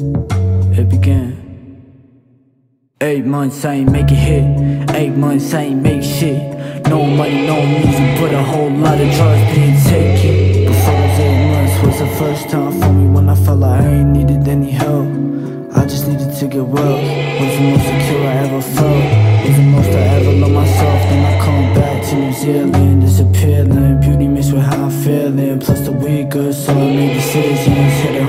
it began. Eight months I ain't make a hit. Eight months I ain't make shit. No money, no music, but a whole lot of drugs being taken. Before those eight months was the first time for me when I felt like I ain't needed any help. I just needed to get well. Was the most secure I ever felt. Was the most I ever loved myself. Then I come back to New Zealand, disappearing. Beauty mixed with how I'm feeling. Plus the weed good, so I made decisions. Hit